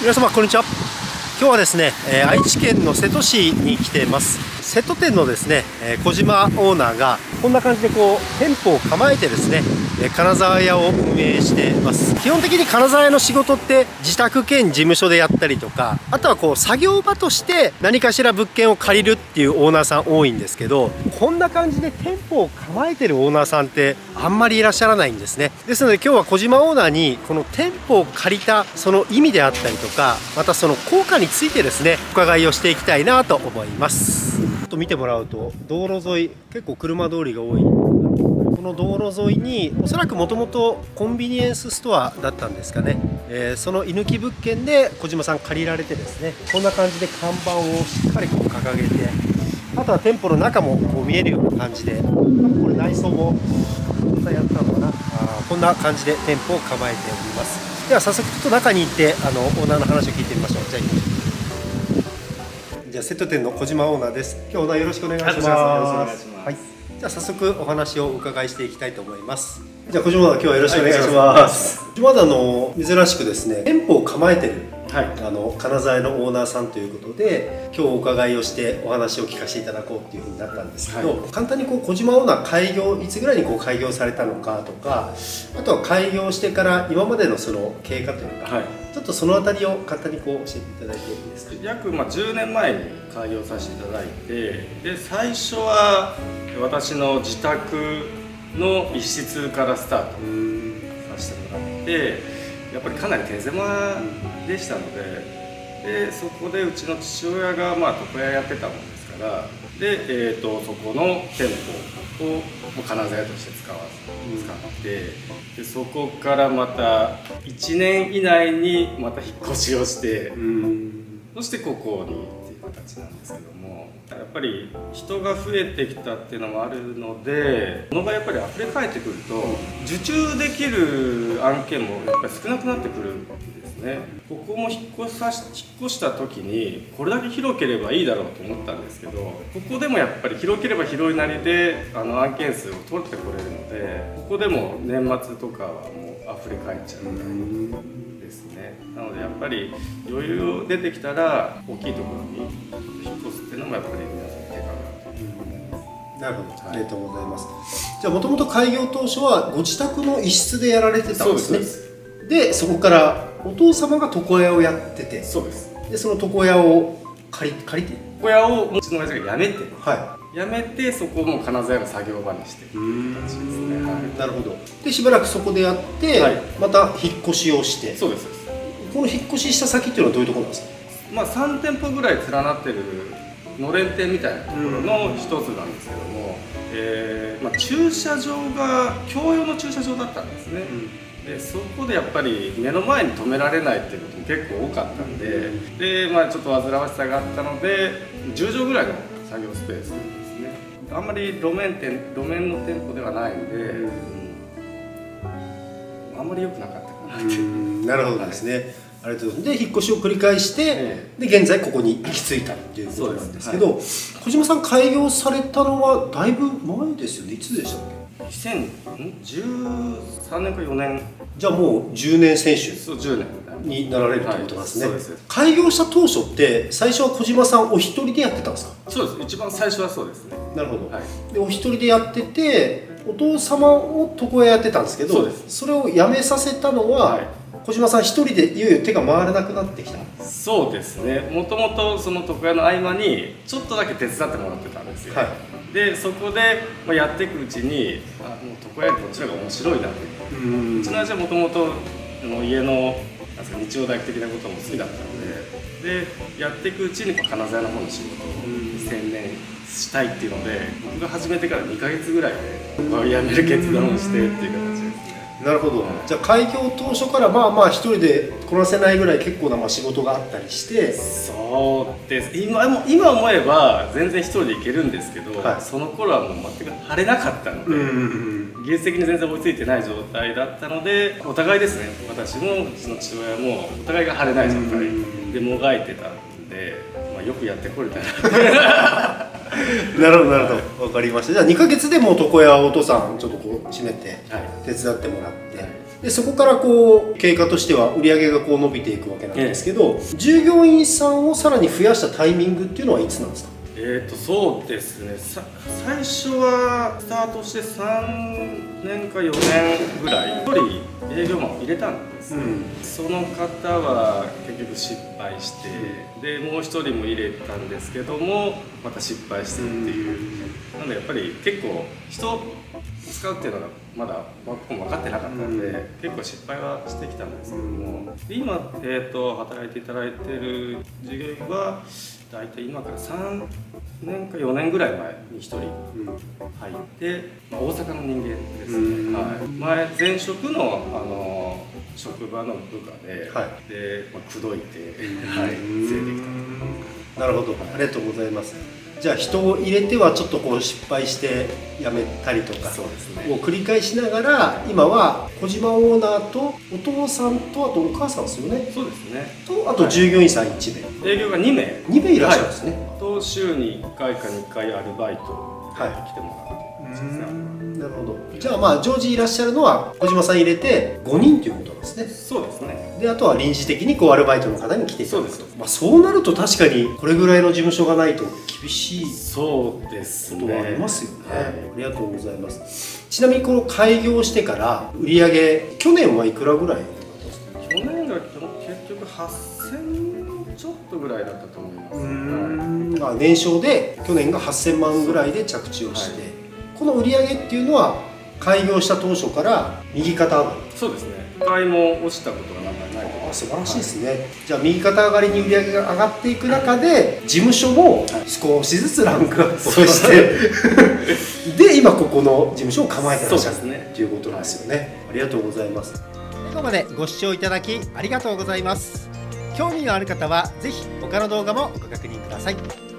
皆様こんにちは。今日はですね、えー、愛知県の瀬戸市に来ています。瀬戸店のですね、え小島オーナーがこんな感じでこう店舗を構えてですね、え金沢屋を運営しています。基本的に金沢屋の仕事って自宅兼事務所でやったりとかあとはこう作業場として何かしら物件を借りるっていうオーナーさん多いんですけどこんな感じで店舗を構えてるオーナーさんってあんまりいらっしゃらないんですね。ですので今日は小島オーナーにこの店舗を借りたその意味であったりとかまたその効果についてですね伺いをしていきたいなと思います。と見てもらうと道路沿い結構車通りが多い。この道路沿いにおそらくもともとコンビニエンスストアだったんですかね、えー、その居抜き物件で小島さん借りられてですねこんな感じで看板をしっかりこう掲げてあとは店舗の中もこう見えるような感じでこれ内装もまたやったのかな。あこんな感じで店舗を構えております。では早速ちょっと中に行ってあのオーナーの話を聞いてみましょう。じゃあ行きましょう。じゃあセット店の小島オーナーです。今日オーナーよろしくお願いします。はい。じゃあ早速お話をお伺いしていきたいと思います。じゃあ小島オーナー今日はよろしくお願いします。はい、まだの珍しくですね店舗を構えてるはい、あの金沢のオーナーさんということで今日お伺いをしてお話を聞かせていただこうっていうふうになったんですけど、はい、簡単にこう小島オーナー開業いつぐらいにこう開業されたのかとかあとは開業してから今までのその経過というか、はい、ちょっとその辺りを簡単にこう教えていただいていいですか？約まあ10年前に開業させていただいてで最初は私の自宅の一室からスタートさせてもらってやっぱりかなり手狭でしたのででそこでうちの父親がまあ床屋やってたもんですからで、えーと、そこの店舗を金沢屋として使わ使ってでそこからまた1年以内にまた引っ越しをして、そしてここにっていう形なんですけどもやっぱり人が増えてきたっていうのもあるので物がやっぱり溢れ返ってくると受注できる案件もやっぱり少なくなってくるんですね。ここも引っ越さし引っ越した時にこれだけ広ければいいだろうと思ったんですけどここでもやっぱり広ければ広いなりであの案件数を取ってこれるのでここでも年末とかはもう溢れ返っちゃう。みたいな。ですねなのでやっぱり余裕出てきたら大きいところに引っ越すっていうのもやっぱり皆さん手がなるほど、ありがとうございます。じゃあもともと開業当初はご自宅の一室でやられてたんですね。でそこからお父様が床屋をやってて、そうです。でその床屋を借り借りて、床屋をうちの親父が辞めて、はい。辞めてそこも金沢の作業場にしていう形ですね、はい、なるほど。でしばらくそこでやって、はい、また引っ越しをして。そうです。この引っ越しした先っていうのはどういうところなんですか？まあ3店舗ぐらい連なってるのれん店みたいなところの一つなんですけども、えーまあ、駐車場が共用の駐車場だったんですね、うん、でそこでやっぱり目の前に止められないっていうことも結構多かったんで、うん、で、まあ、ちょっと煩わしさがあったので10畳ぐらいの作業スペースあんまり路面店路面の店舗ではないので、うん、あんまり良くなかったかなって。なるほどですね、はい。ありがとうございます。で引っ越しを繰り返して、ええ、で現在ここに行き着いたっていうことなんですけど、はい、小島さん開業されたのはだいぶ前ですよね。いつでしたっけ？2013年か4年。じゃあもう10年選手そう10年。になられるということなんですね、はい、開業した当初って最初は小島さんお一人でやってたんですか？そうです。一番最初はそうですね。なるほど、はい、でお一人でやっててお父様を床屋やってたんですけどそれを辞めさせたのは、はい、小島さん一人でいよいよ手が回らなくなってきた。そうですね。もともとその床屋の合間にちょっとだけ手伝ってもらってたんですよ、はい、でそこでやっていくうちにあもう床屋こっちの方が面白いなって。うちの味はもともと家の日曜大工的なことも好きだったので。でやっていくうちに金沢の方の仕事に専念したいっていうので僕が始めてから2か月ぐらいで辞める決断をしてっていう形です。ねなるほど、じゃあ開業当初からまあまあ一人でこなせないぐらい結構なまあ仕事があったりして。そうです。今も今思えば全然一人で行けるんですけど、はい、その頃はもう全く晴れなかったので、技術的に全然追いついてない状態だったのでお互いですね。私もうちの父親もお互いが晴れない状態でもがいてたんで、まあ、よくやってこれたな なるほどなるほど。分かりました。じゃあ2か月でもう床屋お父さんちょっとこう閉めて手伝ってもらって、はい、でそこからこう経過としては売り上げがこう伸びていくわけなんですけど、従業員さんをさらに増やしたタイミングっていうのはいつなんですか？えー、とそうですね。さ最初はスタートして3年か4年ぐらい。1人営業マンを入れたんです、うん。その方は結局失敗して、でもう1人も入れたんですけどもまた失敗してっていう、なのでやっぱり結構人を使うっていうのがまだ僕も分かってなかったので、うん。結構失敗はしてきたんですけども、で今、えー、と働いていただいてる従業員は大体今から3年か4年ぐらい前に1人入って、まあ、大阪の人間ですうん。ね、はい、前前職のあの職場の部下で、はい。で、まあ、口説いて、ははいい、連れてきた。なるほど。ありがとうございますじゃあ人を入れてはちょっとこう失敗して辞めたりとかそうですをね繰り返しながら今は小島オーナーとお父さんとあとお母さんですよね。そうですね。とあと従業員さん1名。営業が2名。2名いらっしゃるんですね、と週に1回か2回アルバイトはい来てもらうってい。う形です。ねなるほど。じゃあまあ常時いらっしゃるのは小島さん入れて5人ということなんですね。そうですね。であとは臨時的にこうアルバイトの方に来ていただくと。まあ、そうなると確かにこれぐらいの事務所がないと厳しいそうですね。ことはありますよね、はいありがとうございます。ちなみにこの開業してから売り上げ去年はいくらぐらい去年が結局8000ちょっとぐらいだったと思います。はいあ年商で去年が8000万ぐらいで着地をして、はいこの売り上げっていうのは開業した当初から右肩上がり。そうですね。一回も落ちたことがなんかないとあ素晴らしいですね、じゃあ右肩上がりに売り上げが上がっていく中で事務所も少しずつランクアップをしてで今ここの事務所を構えてらっしゃるそうですねということなんですよね、ありがとうございます。最後までご視聴いただきありがとうございます。興味のある方はぜひ他の動画もご確認ください